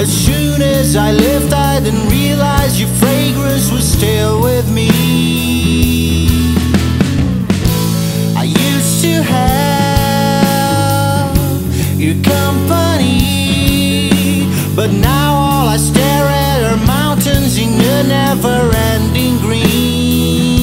As soon as I left, I didn't realize your fragrance was still with me. I used to have your company, but now all I stare at are mountains in the never ending green.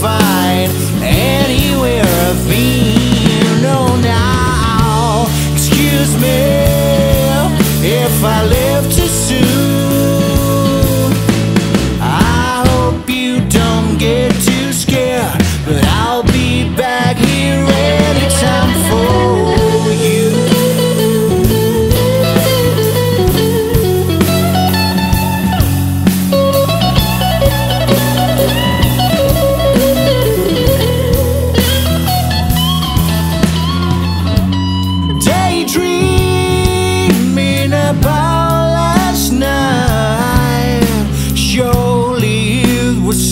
fine.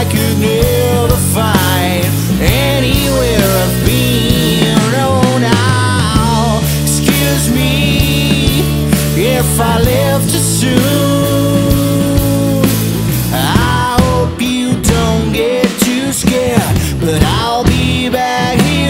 I could never find anywhere I've been. Oh, now, excuse me if I left too soon. I hope you don't get too scared, but I'll be back here.